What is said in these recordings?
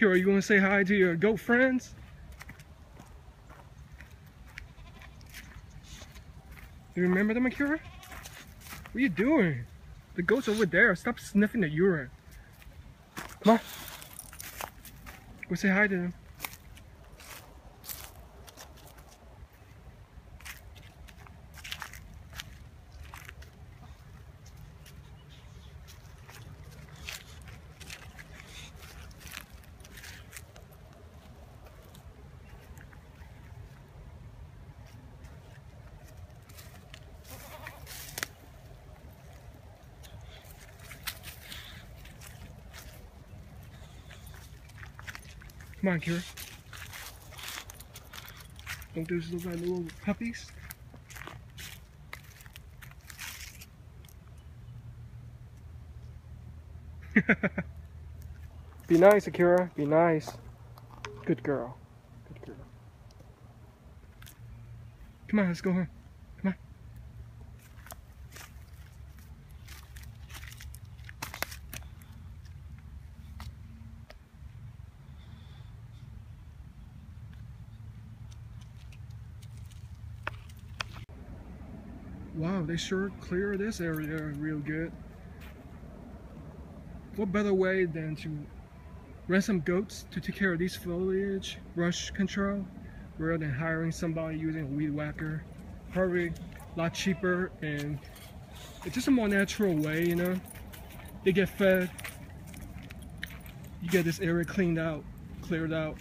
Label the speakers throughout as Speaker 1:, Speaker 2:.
Speaker 1: Kira, you want to say hi to your goat friends? You remember them, Akira? What are you doing? The goat's over there. Stop sniffing the urine. Come on. Go say hi to them. Come on, Kira. Don't those look like little puppies? Be nice, Akira. Be nice. Good girl. Good girl. Come on, let's go home. Come on. Wow, they sure clear this area real good. What better way than to rent some goats to take care of these foliage, brush control, rather than hiring somebody using a weed whacker. Probably a lot cheaper and it's just a more natural way, you know. They get fed, you get this area cleaned out, cleared out.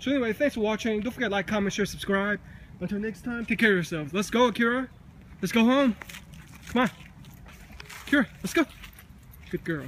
Speaker 1: So anyway, thanks for watching. Don't forget to like, comment, share, subscribe. Until next time, take care of yourselves. Let's go, Akira. Let's go home. Come on. Akira, let's go. Good girl.